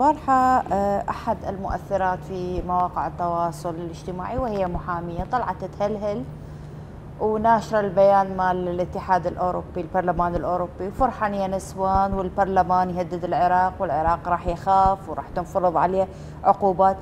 بارحة آه، أحد المؤثرات في مواقع التواصل الاجتماعي وهي محامية طلعت تهلهل وناشرة البيان مال الاتحاد الأوروبي البرلمان الأوروبي. وفرحان يا نسوان والبرلمان يهدد العراق والعراق راح يخاف وراح تنفرض عليه عقوبات.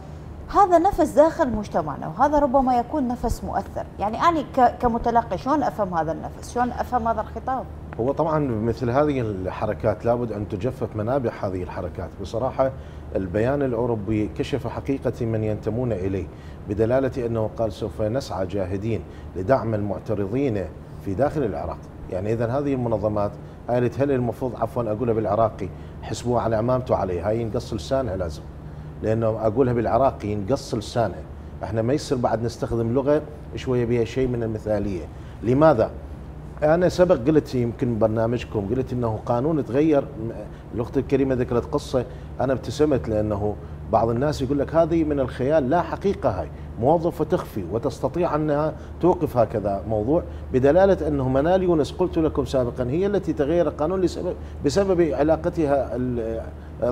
هذا نفس داخل مجتمعنا وهذا ربما يكون نفس مؤثر. يعني أنا كمتلقي شلون أفهم هذا النفس؟ شلون أفهم هذا الخطاب؟ هو طبعا مثل هذه الحركات لابد أن تجفف منابع هذه الحركات، بصراحة البيان الأوروبي كشف حقيقة من ينتمون إليه بدلالة أنه قال سوف نسعى جاهدين لدعم المعترضين في داخل العراق، يعني اذا هذه المنظمات قالت هل المفروض عفوا أقولها بالعراقي حسبوها على امامته عليه هاي ينقص لسانها لازم. لأنه أقولها بالعراقي ينقص لسانها إحنا ما يصير بعد نستخدم لغة شوية بها شيء من المثالية. لماذا؟ أنا سبق قلت يمكن برنامجكم قلت إنه قانون تغير الأخت الكريمة ذكرت قصة أنا ابتسمت لأنه بعض الناس يقول لك هذه من الخيال لا حقيقة هاي موظفة تخفي وتستطيع أنها توقف هكذا موضوع بدلالة أنه منال يونس قلت لكم سابقا هي التي تغير القانون لسبب بسبب علاقتها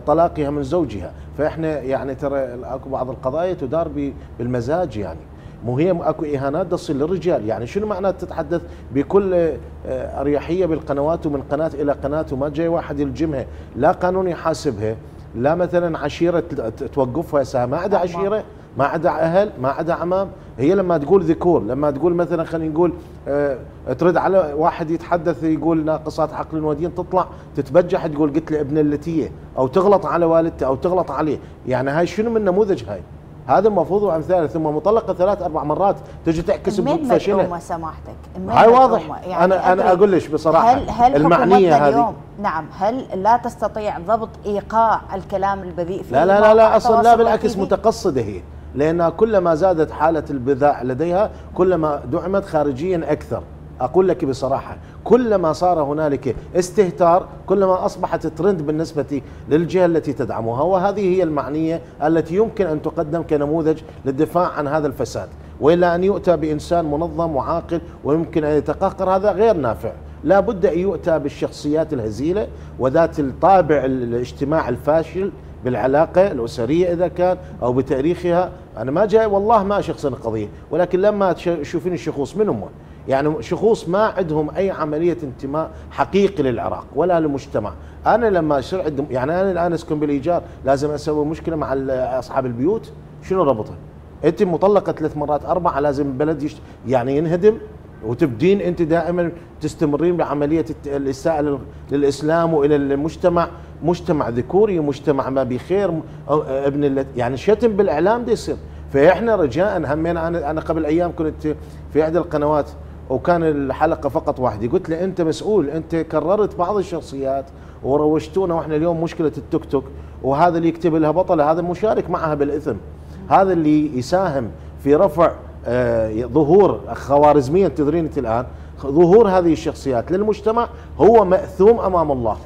طلاقها من زوجها. فإحنا يعني ترى أكو بعض القضايا تدار بالمزاج يعني. مو هي اكو اهانات تصل للرجال. يعني شنو معنى تتحدث بكل آه، اريحية بالقنوات ومن قناة إلى قناة وما جاي واحد يلجمها؟ لا قانون يحاسبها لا مثلا عشيرة توقفها ما عدا عشيرة ما عدا أهل ما عدا عمام. هي لما تقول ذكور لما تقول مثلا خلينا نقول آه ترد على واحد يتحدث يقول ناقصات عقل ودين تطلع تتبجح تقول قلت لي ابن التيه أو تغلط على والدته أو تغلط عليه. يعني هاي شنو من نموذج هاي؟ هذا المفروض وامثاله ثم مطلقة ثلاث أربع مرات تجي تعكس بفشلها. سماحتك؟ هاي واضح. يعني أنا أنا أقول لك بصراحة. هل هل المعنية هذه. نعم. هل لا تستطيع ضبط إيقاع الكلام البذيء في لا لا لا, لا أصلا لا بالعكس متقصدة هي لأنها كلما زادت حالة البذاء لديها كلما دعمت خارجيا أكثر. أقول لك بصراحة كلما صار هنالك استهتار كلما أصبحت ترند بالنسبة للجهة التي تدعمها وهذه هي المعنية التي يمكن أن تقدم كنموذج للدفاع عن هذا الفساد. والا أن يؤتى بإنسان منظم وعاقل ويمكن أن يتقهقر هذا غير نافع. لا بد أن يؤتى بالشخصيات الهزيلة وذات الطابع الاجتماع الفاشل بالعلاقة الأسرية إذا كان أو بتاريخها. أنا ما جاي والله ما شخصن القضية ولكن لما تشوفين الشخوص من هم؟ يعني شخوص ما عندهم أي عملية انتماء حقيقي للعراق ولا للمجتمع. أنا لما يصير عندهم يعني أنا الآن أسكن بالإيجار لازم أسوي مشكلة مع أصحاب البيوت. شنو ربطها أنت مطلقة ثلاث مرات أربعة لازم البلد يشت... يعني ينهدم وتبدين أنت دائما تستمرين بعملية الإساءة للإسلام وإلى المجتمع. مجتمع ذكوري مجتمع ما بخير ابن يعني الشتم بالإعلام دي يصير. فإحنا رجاء همين أنا أنا قبل أيام كنت في إحدى القنوات وكان الحلقة فقط واحدة. قلت له أنت مسؤول. أنت كررت بعض الشخصيات وروجتونا وإحنا اليوم مشكلة التوك توك وهذا اللي يكتب لها بطلة هذا مشارك معها بالإثم. هذا اللي يساهم في رفع آه، ظهور خوارزميا تدرين الآن ظهور هذه الشخصيات للمجتمع هو مأثوم أمام الله.